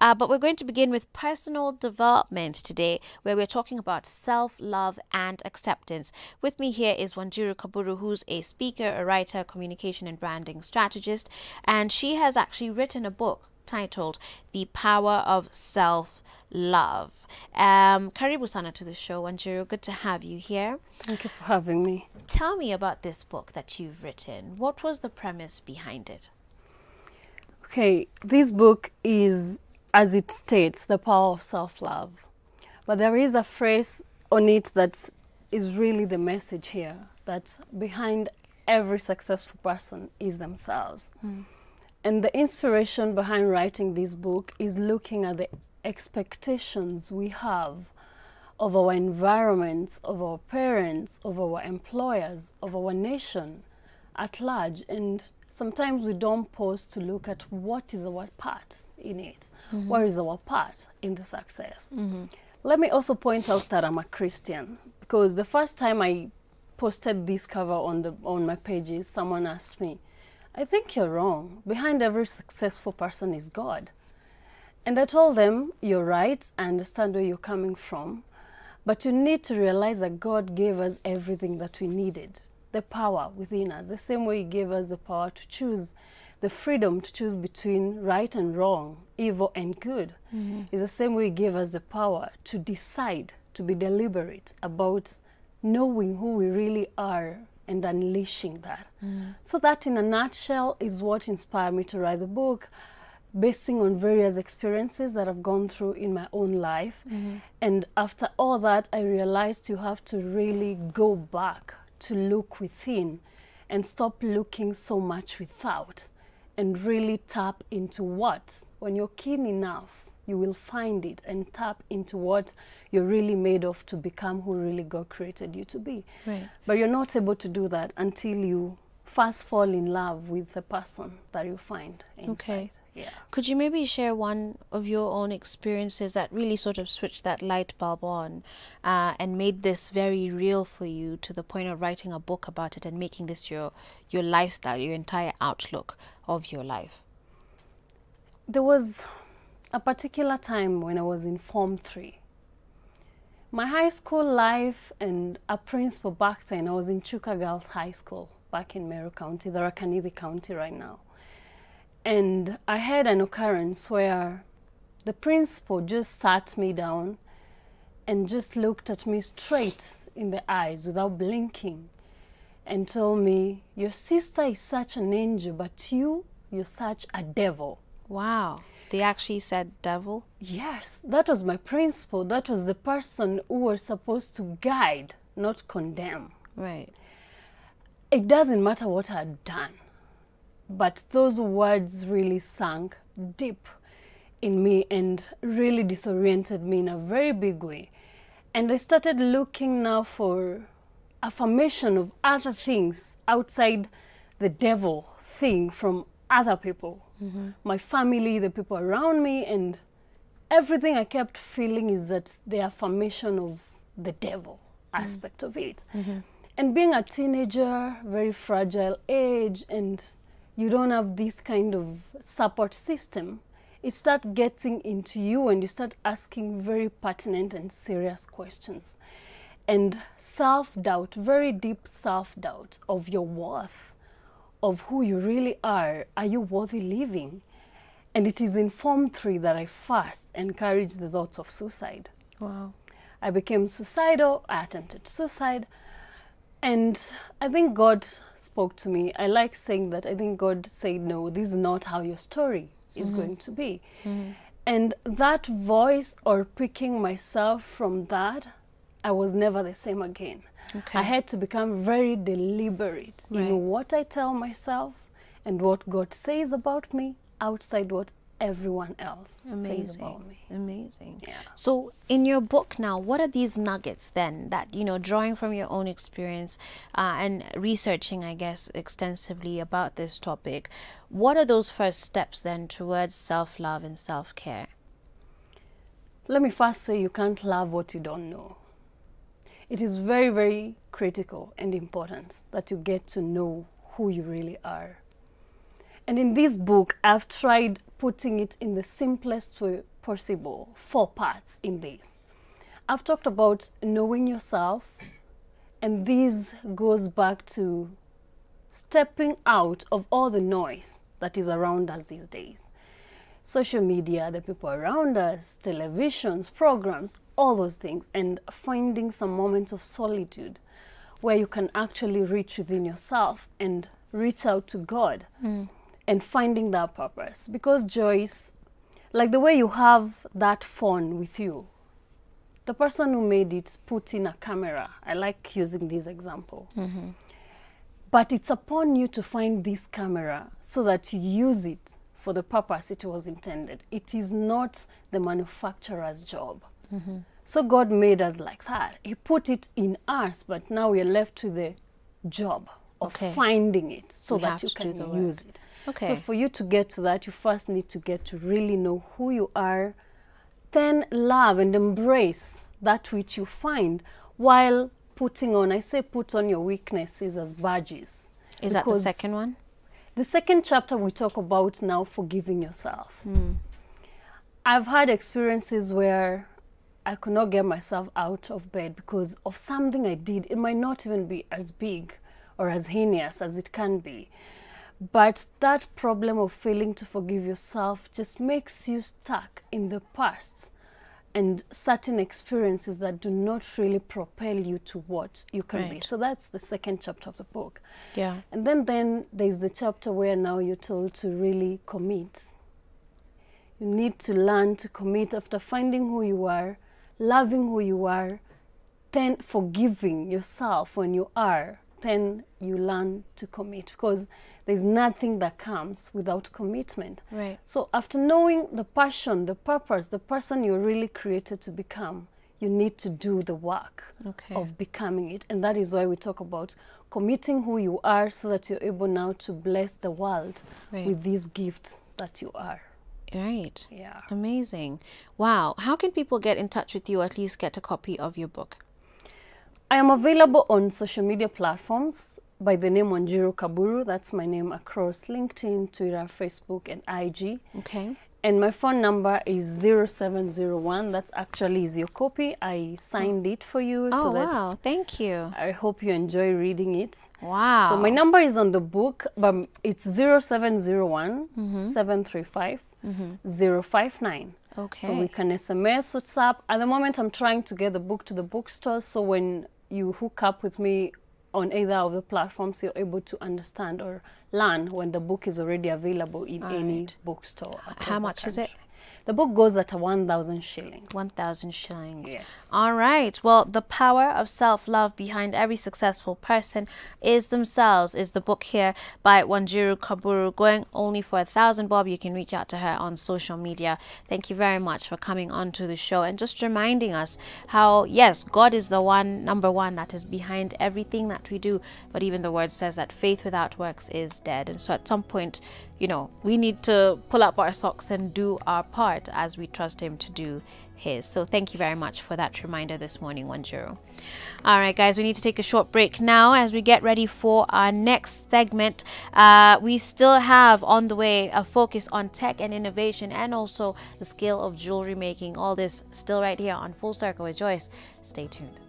Uh, but we're going to begin with personal development today, where we're talking about self love and acceptance. With me here is Wanjiru Kaburu, who's a speaker, a writer, communication and branding strategist, and she has actually written a book titled The Power of Self Love. Um, karibu sana to the show, Wanjiru. Good to have you here. Thank you for having me. Tell me about this book that you've written. What was the premise behind it? Okay, this book is, as it states, the power of self love. But there is a phrase on it that is really the message here that behind every successful person is themselves. Hmm. And the inspiration behind writing this book is looking at the expectations we have of our environments, of our parents, of our employers, of our nation at large. And sometimes we don't pause to look at what is our part in it, mm-hmm. What is our part in the success. Mm-hmm. Let me also point out that I'm a Christian because the first time I posted this cover on the on my pages, someone asked me, I think you're wrong. Behind every successful person is God. And I told them, You're right, I understand where you're coming from, but you need to realize that God gave us everything that we needed the power within us, the same way He gave us the power to choose, the freedom to choose between right and wrong, evil and good. Mm-hmm. It's the same way He gave us the power to decide, to be deliberate about knowing who we really are and unleashing that. Mm. So, that in a nutshell is what inspired me to write the book basing on various experiences that I've gone through in my own life. Mm-hmm. And after all that, I realized you have to really go back to look within and stop looking so much without and really tap into what, when you're keen enough, you will find it and tap into what you're really made of to become who really God created you to be. Right. But you're not able to do that until you first fall in love with the person that you find inside. Okay. Yeah. Could you maybe share one of your own experiences that really sort of switched that light bulb on uh, and made this very real for you to the point of writing a book about it and making this your your lifestyle, your entire outlook of your life? There was a particular time when I was in Form 3. My high school life and a principal back then, I was in Chuka Girls High School back in Meru County, Tharaka-Nithi County right now. And I had an occurrence where the principal just sat me down and just looked at me straight in the eyes without blinking and told me, Your sister is such an angel, but you, you're such a devil. Wow. They actually said devil? Yes, that was my principal. That was the person who was supposed to guide, not condemn. Right. It doesn't matter what I'd done, but those words really sank deep in me and really disoriented me in a very big way. And I started looking now for affirmation of other things outside the devil thing from other people, mm-hmm. my family, the people around me, and everything I kept feeling is that the affirmation of the devil mm-hmm. aspect of it. Mm-hmm. And being a teenager, very fragile age, and you don't have this kind of support system, it start getting into you and you start asking very pertinent and serious questions. And self doubt, very deep self doubt of your worth, of who you really are. Are you worthy living? And it is in Form 3 that I first encouraged the thoughts of suicide. Wow. I became suicidal, I attempted suicide, and I think God spoke to me. I like saying that I think God said, No, this is not how your story is mm-hmm. going to be. Mm-hmm. And that voice or picking myself from that, I was never the same again. Okay. I had to become very deliberate Right. in what I tell myself and what God says about me outside what everyone else says about Amazing. me. Amazing. Yeah. So, in your book now, what are these nuggets then that, you know, drawing from your own experience uh, and researching, I guess, extensively about this topic, what are those first steps then towards self love and self care? Let me first say you can't love what you don't know. It is very, very critical and important that you get to know who you really are. And in this book, I've tried putting it in the simplest way possible. Four parts in this. I've talked about knowing yourself, and this goes back to stepping out of all the noise that is around us these days. Social media, the people around us, televisions, programs, all those things, and finding some moments of solitude where you can actually reach within yourself and reach out to God mm. And finding that purpose. Because Joyce, like the way you have that phone with you, the person who made it put in a camera. I like using this example. But it's upon you to find this camera so that you use it for the purpose it was intended. It is not the manufacturer's job. So God made us like that. He put it in us, but now we are left with the job of Okay. finding it so We that you can use it. Okay. So for you to get to that, you first need to get to really know who you are, then love and embrace that which you find while putting on, I say put on your weaknesses as badges. Is that the second one? The second chapter we talk about now forgiving yourself. Hmm. I've had experiences where I could not get myself out of bed because of something I did. It might not even be as big or as heinous as it can be. But that problem of failing to forgive yourself just makes you stuck in the past and certain experiences that do not really propel you to what you can be. So that's the second chapter of the book. Yeah. And then then there's the chapter where now you're told to really commit. You need to learn to commit after finding who you are, loving who you are, then forgiving yourself when you are, then you learn to commit because there's nothing that comes without commitment. Right. So after knowing the passion, the purpose, the person you're really created to become, you need to do the work Okay. of becoming it. And that is why we talk about committing who you are so that you're able now to bless the world Right. with these gifts that you are. Right. Yeah. Amazing. Wow. How can people get in touch with you or at least get a copy of your book? I am available on social media platforms by the name Wanjiru Kaburu. That's my name across LinkedIn, Twitter, Facebook, and IG. Okay. And my phone number is 0701. That's actually is your copy. I signed it for you. Oh, so that's, wow. Thank you. I hope you enjoy reading it. Wow. So my number is on the book, but it's 0701 735 mm-hmm. mm-hmm. 059. Okay. So we can SMS, WhatsApp. At the moment, I'm trying to get the book to the bookstores. So when you hook up with me on either of the platforms, you're able to understand or learn when the book is already available in any bookstore. How much is it? The book goes at 1,000 shillings. 1,000 shillings. Yes. All right. Well, the power of self love behind every successful person is themselves, is the book here by Wanjiru Kaburu. Going only for a thousand bob. You can reach out to her on social media. Thank you very much for coming on to the show and just reminding us how, yes, God is the one, number one, that is behind everything that we do. But even the word says that faith without works is dead. And so at some point, you know, we need to pull up our socks and do our as we trust Him to do His. So thank you very much for that reminder this morning, Wanjiru. All right, guys, we need to take a short break now as we get ready for our next segment. Uh, we still have on the way a focus on tech and innovation and also the skill of jewelry making. All this still right here on Full Circle with Joyce. Stay tuned.